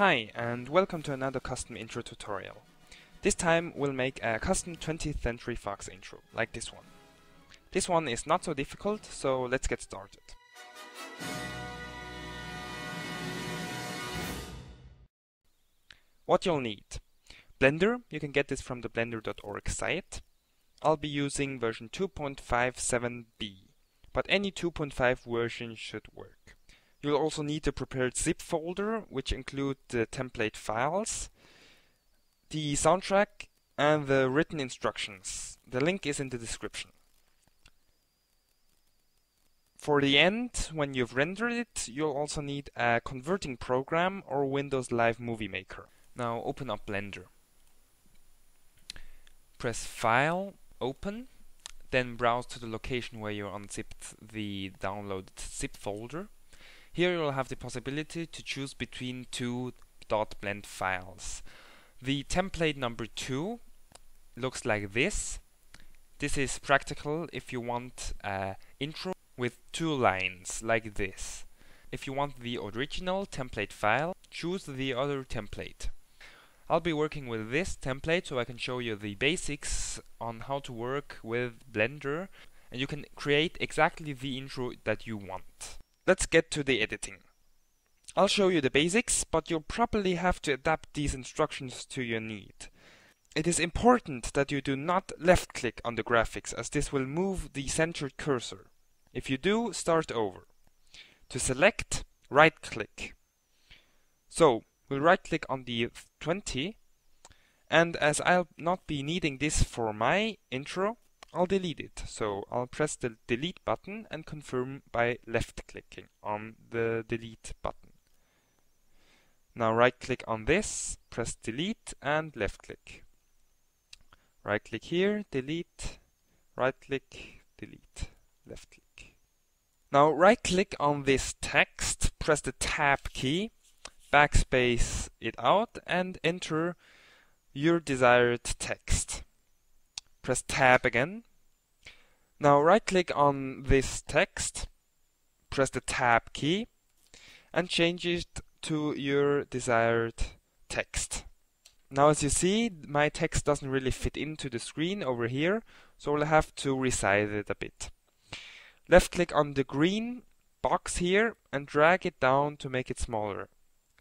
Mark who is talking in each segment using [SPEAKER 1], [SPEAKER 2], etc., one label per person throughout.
[SPEAKER 1] Hi and welcome to another custom intro tutorial. This time we'll make a custom 20th Century Fox intro, like this one. This one is not so difficult, so let's get started. What you'll need. Blender, you can get this from the blender.org site. I'll be using version 2.57b, but any 2.5 version should work. You'll also need a prepared zip folder, which include the template files, the soundtrack, and the written instructions. The link is in the description. For the end, when you've rendered it, you'll also need a converting program or Windows Live Movie Maker. Now open up Blender. Press File, Open, then browse to the location where you unzipped the downloaded zip folder. Here you'll have the possibility to choose between two .blend files. The template number 2 looks like this. This is practical if you want an intro with two lines like this. If you want the original template file, choose the other template. I'll be working with this template so I can show you the basics on how to work with Blender and you can create exactly the intro that you want. Let's get to the editing. I'll show you the basics, but you'll probably have to adapt these instructions to your need. It is important that you do not left click on the graphics as this will move the centered cursor. If you do, start over. To select, right click. So, we'll right click on the 20 and as I'll not be needing this for my intro, I'll delete it. So I'll press the delete button and confirm by left clicking on the delete button. Now right click on this, press delete and left click. Right click here, delete, right click, delete, left click. Now right click on this text, press the tab key, backspace it out and enter your desired text. Press tab again. Now right click on this text, press the tab key and change it to your desired text. Now as you see, my text doesn't really fit into the screen over here, so I'll have to resize it a bit. Left click on the green box here and drag it down to make it smaller.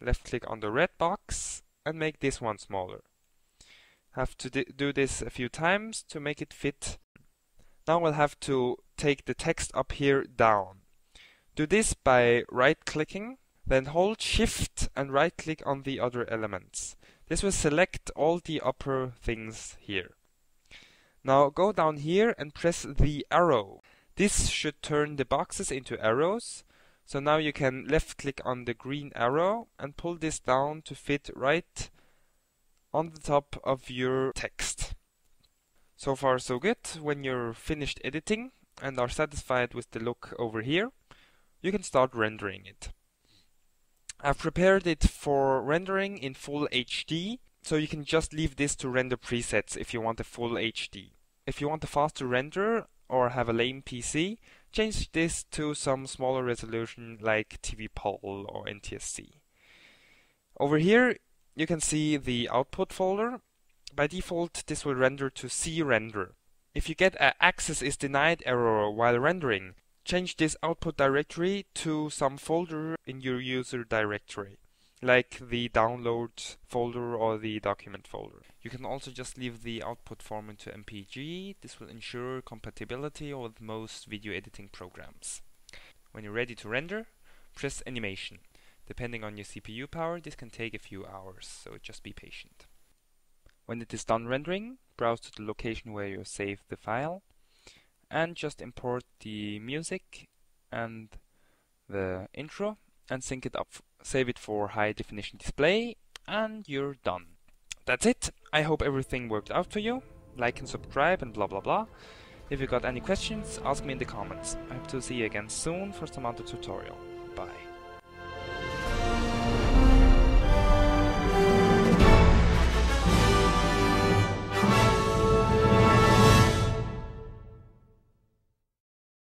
[SPEAKER 1] Left click on the red box and make this one smaller. Have to do this a few times to make it fit. Now we'll have to take the text up here down. Do this by right clicking then hold shift and right click on the other elements. This will select all the upper things here. Now go down here and press the arrow. This should turn the boxes into arrows. So now you can left click on the green arrow and pull this down to fit right on the top of your text. So far so good. When you're finished editing and are satisfied with the look over here, you can start rendering it. I've prepared it for rendering in full HD, so you can just leave this to render presets if you want a full HD. If you want a faster render or have a lame PC, change this to some smaller resolution like TV PAL or NTSC. Over here you can see the output folder. By default this will render to CRender. If you get a access is denied error while rendering, change this output directory to some folder in your user directory, like the download folder or the document folder. You can also just leave the output form into MPG. This will ensure compatibility with most video editing programs. When you're ready to render, press animation. Depending on your CPU power, this can take a few hours, so just be patient. When it is done rendering, browse to the location where you saved the file and just import the music and the intro and sync it up. Save it for high definition display and you're done. That's it. I hope everything worked out for you. Like and subscribe and blah blah blah. If you got any questions, ask me in the comments. I hope to see you again soon for some other tutorial. Bye.